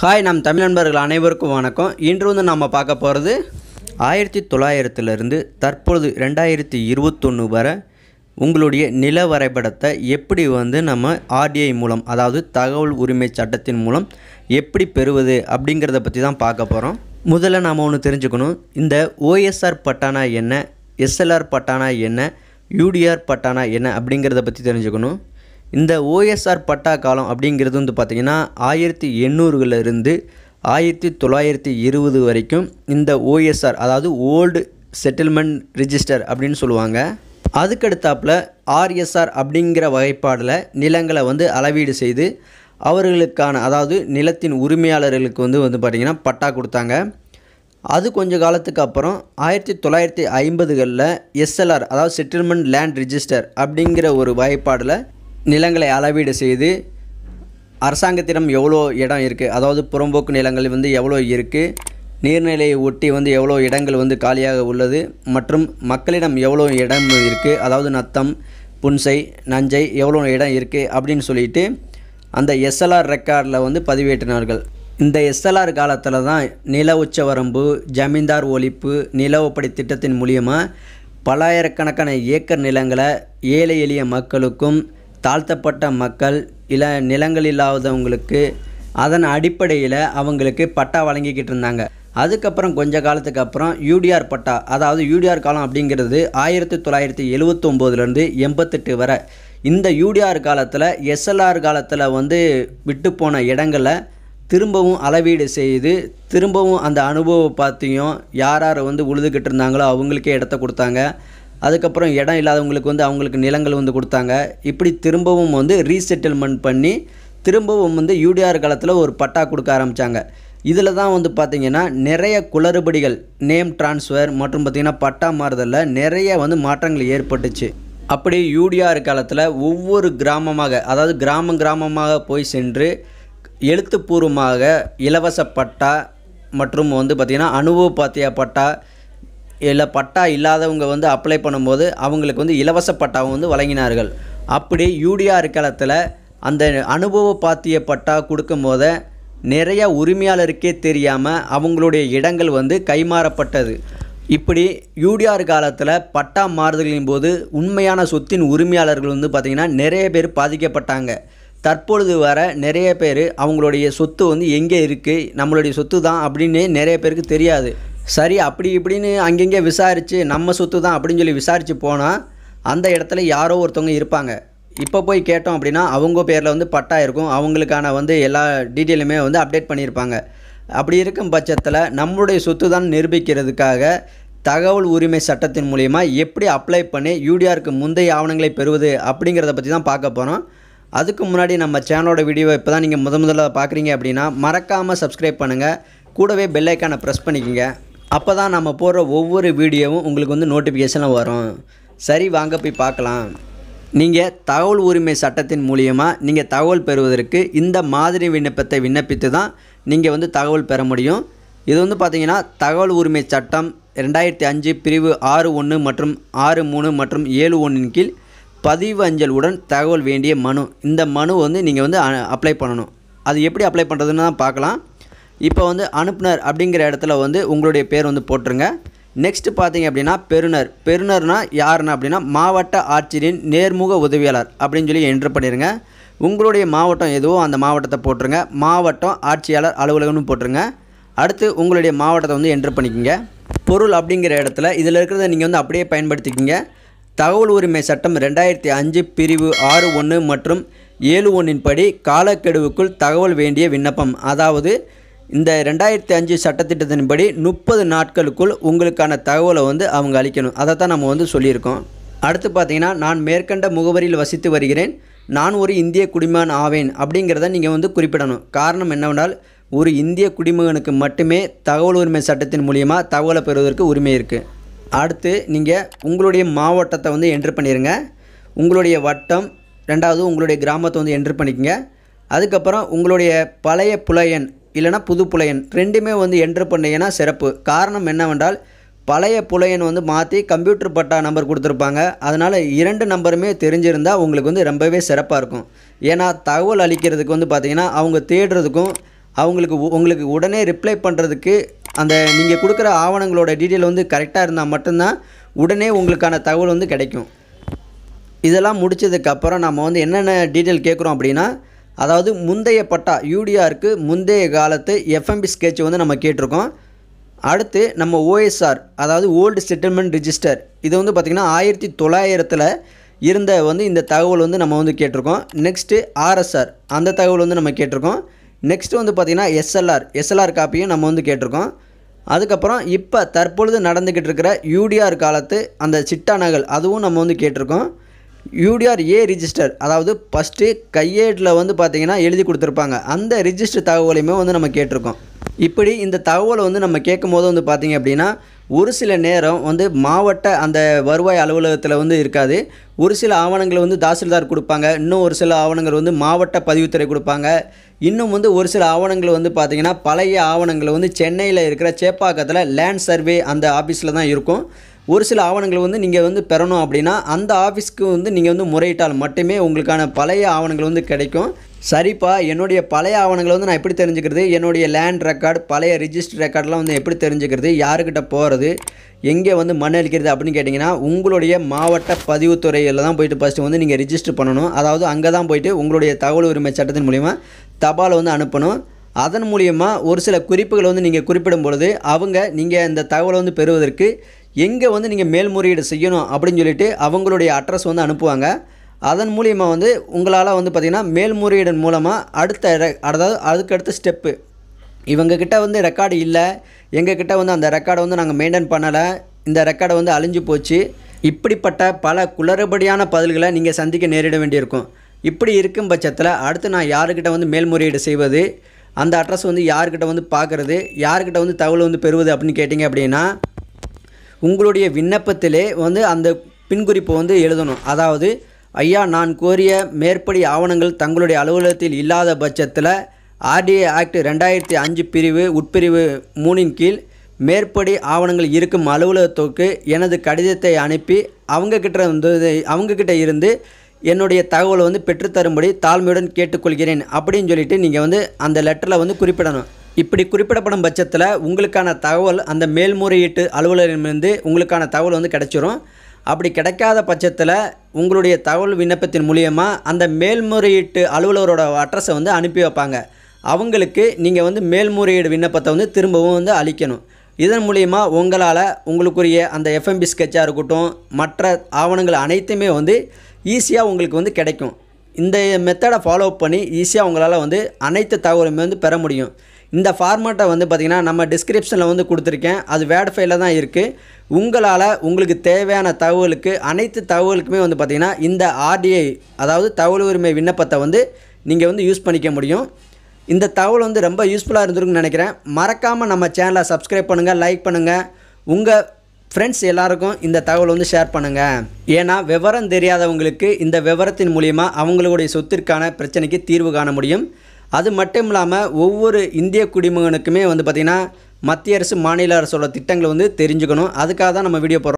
Hi நம் தமிழ் நண்பர்கள் அனைவருக்கும் வணக்கம். இன்று வந்து நம்ம பார்க்க போகிறது ஆயிரத்தி தொள்ளாயிரத்துலேருந்து தற்பொழுது ரெண்டாயிரத்தி இருபத்தொன்று வரை உங்களுடைய நில வரைபடத்தை எப்படி வந்து நம்ம ஆர்டிஐ மூலம் அதாவது தகவல் உரிமை சட்டத்தின் மூலம் எப்படி பெறுவது அப்படிங்கிறத பற்றி தான் பார்க்க போகிறோம் முதல்ல நாம் ஒன்று தெரிஞ்சுக்கணும். இந்த ஓஎஸ்ஆர் பட்டானா என்ன எஸ்எல்ஆர் பட்டானா என்ன யூடிஆர் பட்டானா என்ன அப்படிங்கிறத பற்றி தெரிஞ்சுக்கணும். இந்த ஓஎஸ்ஆர் பட்டா காலம் அப்படிங்கிறது வந்து பார்த்திங்கன்னா ஆயிரத்தி எண்ணூறுகளிலிருந்து ஆயிரத்தி தொள்ளாயிரத்தி இருபது வரைக்கும் இந்த ஓஎஸ்ஆர் அதாவது ஓல்டு செட்டில்மெண்ட் ரிஜிஸ்டர் அப்படின்னு சொல்லுவாங்க. அதுக்கடுத்தாப்புல ஆர்எஸ்ஆர் அப்படிங்கிற வகைப்பாடில் நிலங்களை வந்து அளவீடு செய்து அவர்களுக்கான அதாவது நிலத்தின் உரிமையாளர்களுக்கு வந்து வந்து பார்த்திங்கன்னா பட்டா கொடுத்தாங்க. அது கொஞ்ச காலத்துக்கு அப்புறம் ஆயிரத்தி தொள்ளாயிரத்தி ஐம்பதுகளில் எஸ்எல்ஆர் அதாவது செட்டில்மெண்ட் லேண்ட் ரிஜிஸ்டர் அப்படிங்கிற ஒரு வகைப்பாடில் நிலங்களை அளவீடு செய்து அரசாங்கத்திடம் எவ்வளோ இடம் இருக்குது அதாவது புறம்போக்கு நிலங்கள் வந்து எவ்வளோ இருக்குது நீர்நிலையை ஒட்டி வந்து எவ்வளோ இடங்கள் வந்து காலியாக உள்ளது? மற்றும் மக்களிடம் எவ்வளோ இடம் இருக்குது அதாவது நத்தம் புன்சை நஞ்சை எவ்வளோ இடம் இருக்குது அப்படின்னு சொல்லிட்டு அந்த எஸ்எல்ஆர் ரெக்கார்டில் வந்து பதிவேற்றினார்கள். இந்த எஸ்எல்ஆர் காலத்தில் தான் நில உச்சவரம்பு ஜமீன்தார் ஒழிப்பு நில ஒப்படை திட்டத்தின் மூலியமாக பல்லாயிரக்கணக்கான ஏக்கர் நிலங்களை ஏழை எளிய மக்களுக்கும் தாழ்த்தப்பட்ட மக்கள் இல்லை நிலங்கள் இல்லாதவங்களுக்கு அதன் அடிப்படையில் அவங்களுக்கு பட்டா வழங்கிக்கிட்டு இருந்தாங்க. அதுக்கப்புறம் கொஞ்ச காலத்துக்கு அப்புறம் யூடிஆர் பட்டா அதாவது யூடிஆர் காலம் அப்படிங்கிறது ஆயிரத்தி தொள்ளாயிரத்தி எழுவத்தொம்போதுலேருந்து எண்பத்தெட்டு வரை. இந்த யூடிஆர் காலத்தில் எஸ்எல்ஆர் காலத்தில் வந்து விட்டு போன இடங்களை திரும்பவும் அளவீடு செய்து திரும்பவும் அந்த அனுபவ பார்த்தியும் யார் யார் வந்து உழுதுகிட்டு இருந்தாங்களோ அவங்களுக்கே இடத்த கொடுத்தாங்க. அதுக்கப்புறம் இடம் இல்லாதவங்களுக்கு வந்து அவங்களுக்கு நிலங்கள் வந்து கொடுத்தாங்க. இப்படி திரும்பவும் வந்து ரீசெட்டில்மெண்ட் பண்ணி திரும்பவும் வந்து யூடிஆர் காலத்தில் ஒரு பட்டா கொடுக்க ஆரம்பித்தாங்க இதில் தான் வந்து பார்த்திங்கன்னா நிறைய குளறுபடிகள் நேம் டிரான்ஸ்ஃபர் மற்றும் பார்த்திங்கன்னா பட்டா மாறுதலில் நிறைய வந்து மாற்றங்கள் ஏற்பட்டுச்சு. அப்படி யூடிஆர் காலத்தில் ஒவ்வொரு கிராமமாக அதாவது கிராமம் கிராமமாக போய் சென்று எழுத்துப்பூர்வமாக இலவச பட்டா மற்றும் வந்து பார்த்திங்கன்னா அனுபவ பாத்தியா பட்டா இல்லை பட்டா இல்லாதவங்க வந்து அப்ளை பண்ணும்போது அவங்களுக்கு வந்து இலவச பட்டாவும் வந்து வழங்கினார்கள். அப்படி யூடிஆர் காலத்தில் அந்த அனுபவ பாத்திய பட்டா கொடுக்கும் போத நிறைய உரிமையாளருக்கே தெரியாமல் அவங்களுடைய இடங்கள் வந்து கைமாறப்பட்டது. இப்படி யூடிஆர் காலத்தில் பட்டா மாறுதலின் போது உண்மையான சொத்தின் உரிமையாளர்கள் வந்து பார்த்திங்கன்னா நிறைய பேர் பாதிக்கப்பட்டாங்க. தற்பொழுது வர நிறைய பேர் அவங்களுடைய சொத்து வந்து எங்கே இருக்குது நம்மளுடைய சொத்து தான் அப்படின்னே நிறைய பேருக்கு தெரியாது. சரி அப்படி இப்படின்னு அங்கங்கே விசாரித்து நம்ம சொத்து தான் அப்படின்னு சொல்லி விசாரித்து போனால் அந்த இடத்துல யாரோ ஒருத்தவங்க இருப்பாங்க. இப்போ போய் கேட்டோம் அப்படின்னா அவங்க பேரில் வந்து பட்டா இருக்கும். அவங்களுக்கான வந்து எல்லா டீட்டெயிலுமே வந்து அப்டேட் பண்ணியிருப்பாங்க. அப்படி இருக்கும் பட்சத்தில் நம்மளுடைய சொத்து தான் நிரூபிக்கிறதுக்காக தகவல் உரிமை சட்டத்தின் மூலிமா எப்படி அப்ளை பண்ணி யூடிஆருக்கு முந்தைய ஆவணங்களை பெறுவது அப்படிங்கிறத பற்றி தான் பார்க்க போகிறோம் அதுக்கு முன்னாடி நம்ம சேனலோட வீடியோவை இப்போ தான் நீங்கள் முத முதல்ல பார்க்குறீங்க அப்படின்னா மறக்காமல் சப்ஸ்கிரைப் பண்ணுங்கள் கூடவே பெல்லைக்கானை ப்ரெஸ் பண்ணிக்கோங்க. அப்போ தான் நம்ம போடுற ஒவ்வொரு வீடியோவும் உங்களுக்கு வந்து நோட்டிஃபிகேஷனில் வரும். சரி வாங்க போய் பார்க்கலாம். நீங்கள் தகவல் உரிமை சட்டத்தின் மூலியமாக நீங்கள் தகவல் பெறுவதற்கு இந்த மாதிரி விண்ணப்பத்தை விண்ணப்பித்து தான் நீங்கள் வந்து தகவல் பெற முடியும். இது வந்து பார்த்திங்கன்னா தகவல் உரிமை சட்டம் ரெண்டாயிரத்தி அஞ்சு பிரிவு ஆறு ஒன்று மற்றும் ஆறு மூணு மற்றும் ஏழு ஒன்றின் கீழ் பதிவு அஞ்சலுடன் தகவல் வேண்டிய மனு. இந்த மனு வந்து நீங்கள் வந்து அப்ளை பண்ணணும். அது எப்படி அப்ளை பண்ணுறதுன்னு தான் பார்க்கலாம். இப்போ வந்து அனுப்புனர் அப்படிங்கிற இடத்துல வந்து உங்களுடைய பேர் வந்து போட்டுருங்க. நெக்ஸ்ட் பார்த்தீங்க அப்படின்னா பெருநர் பெறுநர்னா யாருன்னா அப்படின்னா மாவட்ட ஆட்சியரின் நேர்முக உதவியாளர் அப்படின்னு சொல்லி என்ட்ரு பண்ணிடுங்க உங்களுடைய மாவட்டம் எதுவோ அந்த மாவட்டத்தை போட்டுருங்க. மாவட்டம் ஆட்சியாளர் அலுவலகம்னு போட்டுருங்க. அடுத்து உங்களுடைய மாவட்டத்தை வந்து என்ட்ரு பண்ணிக்கோங்க. பொருள் அப்படிங்கிற இடத்துல இதில் இருக்கிறத நீங்கள் வந்து அப்படியே பயன்படுத்திக்கிங்க. தகவல் உரிமை சட்டம் ரெண்டாயிரத்தி அஞ்சு பிரிவு ஆறு ஒன்று மற்றும் ஏழு ஒன்றின் படி காலக்கெடுவுக்குள் தகவல் வேண்டிய விண்ணப்பம். அதாவது இந்த ரெண்டாயிரத்தி அஞ்சு சட்டத்திட்டத்தின்படி முப்பது நாட்களுக்குள் உங்களுக்கான தகவலை வந்து அவங்க அளிக்கணும். அதை தான் நம்ம வந்து சொல்லியிருக்கோம். அடுத்து பார்த்தீங்கன்னா நான் மேற்கண்ட முகவரியில் வசித்து வருகிறேன். நான் ஒரு இந்திய குடிமகன் ஆவேன் அப்படிங்கிறத நீங்கள் வந்து குறிப்பிடணும். காரணம் என்னவென்றால் ஒரு இந்திய குடிமகனுக்கு மட்டுமே தகவல் உரிமை சட்டத்தின் மூலியமாக தகவலை பெறுவதற்கு உரிமை இருக்குது அடுத்து நீங்கள் உங்களுடைய மாவட்டத்தை வந்து என்ட்ரு பண்ணிடுங்க உங்களுடைய வட்டம் ரெண்டாவது உங்களுடைய கிராமத்தை வந்து என்ட்ரு பண்ணிக்கங்க. அதுக்கப்புறம் உங்களுடைய பழைய புலையன் இல்லைனா புது புலையன். ரெண்டுமே வந்து என்ட்ரு பண்ணீங்கன்னா சிறப்பு. காரணம் என்னவென்றால் பழைய புலையன் வந்து மாற்றி கம்ப்யூட்டர் பட்டா நம்பர் கொடுத்துருப்பாங்க. அதனால் இரண்டு நம்பருமே தெரிஞ்சிருந்தால் உங்களுக்கு வந்து ரொம்பவே சிறப்பாக இருக்கும். ஏன்னா தகவல் அளிக்கிறதுக்கு வந்து பார்த்திங்கன்னா அவங்க தேடுறதுக்கும் அவங்களுக்கு உங்களுக்கு உடனே ரிப்ளை பண்ணுறதுக்கு அந்த நீங்கள் கொடுக்குற ஆவணங்களோட டீட்டெயில் வந்து கரெக்டாக இருந்தால் மட்டும்தான் உடனே உங்களுக்கான தகவல் வந்து கிடைக்கும். இதெல்லாம் முடித்ததுக்கப்புறம் நம்ம வந்து என்னென்ன டீட்டெயில் கேட்குறோம் அப்படின்னா அதாவது முந்தைய பட்டா யூடிஆருக்கு முந்தைய காலத்து எஃப்எம்பி ஸ்கெட்ச் வந்து நம்ம கேட்டிருக்கோம். அடுத்து நம்ம ஓஎஸ்ஆர் அதாவது ஓல்டு செட்டில்மெண்ட் ரிஜிஸ்டர் இது வந்து பார்த்திங்கன்னா ஆயிரத்தி தொள்ளாயிரத்தில் இருந்த வந்து இந்த தகவல் வந்து நம்ம வந்து கேட்டிருக்கோம். நெக்ஸ்ட்டு ஆர்எஸ்ஆர் அந்த தகவல் வந்து நம்ம கேட்டிருக்கோம். நெக்ஸ்ட்டு வந்து பார்த்திங்கன்னா எஸ்எல்ஆர் எஸ்எல்ஆர் காப்பியும் நம்ம வந்து கேட்டிருக்கோம். அதுக்கப்புறம் இப்போ தற்பொழுது நடந்துக்கிட்டு இருக்கிற யூடிஆர் காலத்து அந்த சிட்டா நகல் அதுவும் நம்ம வந்து கேட்டிருக்கோம். யூடிஆர் ஏ ரிஜிஸ்டர் அதாவது ஃபஸ்ட்டு கையேட்டில் வந்து பார்த்தீங்கன்னா எழுதி கொடுத்துருப்பாங்க. அந்த ரிஜிஸ்டர் தகவலையுமே வந்து நம்ம கேட்டிருக்கோம். இப்படி இந்த தகவலை வந்து நம்ம கேட்கும் போது வந்து பார்த்தீங்க அப்படின்னா ஒரு சில நேரம் வந்து மாவட்ட அந்த வருவாய் அலுவலகத்தில் வந்து இருக்காது. ஒரு சில ஆவணங்களை வந்து தாசில்தார் கொடுப்பாங்க. இன்னும் ஒரு சில ஆவணங்கள் வந்து மாவட்ட பதிவுத்துறை கொடுப்பாங்க. இன்னும் வந்து ஒரு சில ஆவணங்கள் வந்து பார்த்திங்கன்னா பழைய ஆவணங்கள் வந்து சென்னையில் இருக்கிற சேப்பாக்கத்தில் லேண்ட் சர்வே அந்த ஆஃபீஸில் தான் இருக்கும். ஒரு சில ஆவணங்கள் வந்து நீங்கள் வந்து பெறணும் அப்படின்னா அந்த ஆஃபீஸ்க்கு வந்து நீங்கள் வந்து முறையிட்டால் மட்டுமே உங்களுக்கான பழைய ஆவணங்கள் வந்து கிடைக்கும். சரிப்பா என்னுடைய பழைய ஆவணங்களை வந்து நான் எப்படி தெரிஞ்சுக்கிறது? என்னுடைய லேண்ட் ரெக்கார்டு பழைய ரிஜிஸ்டர் ரெக்கார்ட்லாம் வந்து எப்படி தெரிஞ்சுக்கிறது? யாருக்கிட்ட போகிறது எங்கே வந்து மண் அளிக்கிறது அப்படின்னு கேட்டிங்கன்னா உங்களுடைய மாவட்ட பதிவுத்துறையில் தான் போயிட்டு ஃபஸ்ட்டு வந்து நீங்கள் ரிஜிஸ்டர் பண்ணணும். அதாவது அங்கே தான் போயிட்டு உங்களுடைய தகவல் உரிமை சட்டத்தின் மூலிமா தபால் வந்து அனுப்பணும். அதன் மூலியமாக ஒரு சில குறிப்புகளை வந்து நீங்கள் குறிப்பிடும் பொழுது அவங்க நீங்கள் இந்த தகவலை வந்து பெறுவதற்கு எங்கே வந்து நீங்கள் மேல்முறையீடு செய்யணும் அப்படின்னு சொல்லிட்டு அவங்களுடைய அட்ரஸ் வந்து அனுப்புவாங்க. அதன் மூலியமாக வந்து உங்களால் வந்து பார்த்திங்கன்னா மேல்முறையீடு மூலமாக அடுத்த அதாவது அதுக்கடுத்த ஸ்டெப்பு இவங்கக்கிட்ட வந்து ரெக்கார்டு இல்லை. எங்ககிட்ட வந்து அந்த ரெக்கார்டை வந்து நாங்கள் மெயின்டைன் பண்ணலை. இந்த ரெக்கார்டை வந்து அழிஞ்சு போச்சு. இப்படிப்பட்ட பல குளறுபடியான பதில்களை நீங்கள் சந்திக்க நேரிட வேண்டியிருக்கும். இப்படி இருக்கும் பட்சத்தில் அடுத்து நான் யாருக்கிட்ட வந்து மேல்முறையீடு செய்வது? அந்த அட்ரஸ் வந்து யாருக்கிட்ட வந்து பார்க்குறது யாருக்கிட்ட வந்து தகவல் வந்து பெறுவது அப்படின்னு கேட்டிங்க அப்படின்னா உங்களுடைய விண்ணப்பத்திலே வந்து அந்த பின்குறிப்பு வந்து எழுதணும். அதாவது ஐயா நான் கோரிய மேற்படி ஆவணங்கள் தங்களுடைய அலுவலகத்தில் இல்லாத பட்சத்தில் ஆர்டிஏ ஆக்ட் ரெண்டாயிரத்தி அஞ்சு பிரிவு உட்பிரிவு மூணின் கீழ் மேற்படி ஆவணங்கள் இருக்கும் அலுவலகத்துக்கு எனது கடிதத்தை அனுப்பி அவங்கக்கிட்ட வந்து அவங்கக்கிட்ட இருந்து என்னுடைய தகவலை வந்து பெற்றுத்தரும்படி தாழ்மையுடன் கேட்டுக்கொள்கிறேன். அப்படின்னு சொல்லிட்டு நீங்கள் வந்து அந்த லெட்டரில் வந்து குறிப்பிடணும். இப்படி குறிப்பிடப்படும் பட்சத்தில் உங்களுக்கான தகவல் அந்த மேல்முறையீட்டு அலுவலரிடமிருந்து உங்களுக்கான தகவல் வந்து கிடைச்சிரும். அப்படி கிடைக்காத பட்சத்தில் உங்களுடைய தகவல் விண்ணப்பத்தின் மூலியமாக அந்த மேல்முறையீட்டு அலுவலரோட அட்ரஸை வந்து அனுப்பி வைப்பாங்க. அவங்களுக்கு நீங்கள் வந்து மேல்முறையீடு விண்ணப்பத்தை வந்து திரும்பவும் வந்து அளிக்கணும். இதன் மூலிமா உங்களால் உங்களுக்குரிய அந்த எஃப்எம்பி ஸ்கெட்சாக இருக்கட்டும் மற்ற ஆவணங்கள் அனைத்துமே வந்து ஈஸியாக உங்களுக்கு வந்து கிடைக்கும். இந்த மெத்தடை ஃபாலோ பண்ணி ஈஸியாக உங்களால் வந்து அனைத்து தகவலுமே வந்து பெற முடியும். இந்த ஃபார்மேட்டை வந்து பார்த்திங்கன்னா நம்ம டிஸ்கிரிப்ஷனில் வந்து கொடுத்துருக்கேன். அது வேர்ட் ஃபைலில் தான் இருக்குது உங்களால் உங்களுக்கு தேவையான தகவலுக்கு அனைத்து தகவலுக்குமே வந்து பார்த்திங்கன்னா இந்த ஆர்டிஐ அதாவது தகவல் உரிமை விண்ணப்பத்தை வந்து நீங்கள் வந்து யூஸ் பண்ணிக்க முடியும். இந்த தகவல் வந்து ரொம்ப யூஸ்ஃபுல்லாக இருந்திருக்குன்னு நினைக்கிறேன். மறக்காமல் நம்ம சேனலை சப்ஸ்கிரைப் பண்ணுங்கள் லைக் பண்ணுங்கள் உங்கள் ஃப்ரெண்ட்ஸ் எல்லாருக்கும் இந்த தகவல் வந்து ஷேர் பண்ணுங்கள் ஏன்னா விவரம் தெரியாதவங்களுக்கு இந்த விவரத்தின் மூலிமா அவங்களுடைய சொத்திற்கான பிரச்சனைக்கு தீர்வு காண முடியும். அது மட்டும் இல்லாமல் ஒவ்வொரு இந்திய குடிமகனுக்குமே வந்து பார்த்திங்கன்னா மத்திய அரசு மாநில அரசோட திட்டங்களை வந்து தெரிஞ்சுக்கணும். அதுக்காக தான் நம்ம வீடியோ போடுறோம்.